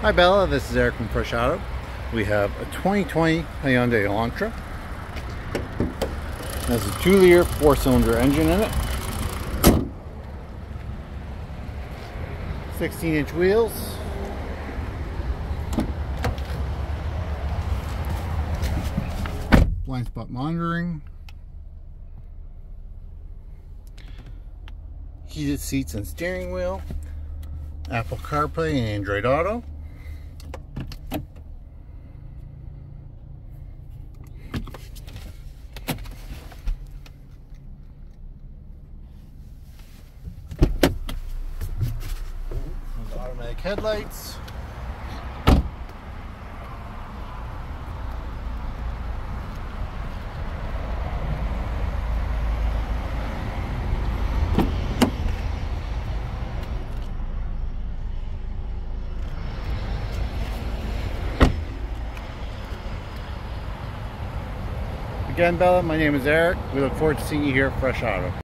Hi Bella, this is Eric from Fresh Auto. We have a 2020 Hyundai Elantra. It has a 2 liter 4 cylinder engine in it. 16 inch wheels. Blind spot monitoring. Heated seats and steering wheel. Apple CarPlay and Android Auto. Automatic headlights. Again, Bella, my name is Eric. We look forward to seeing you here at Fresh Auto.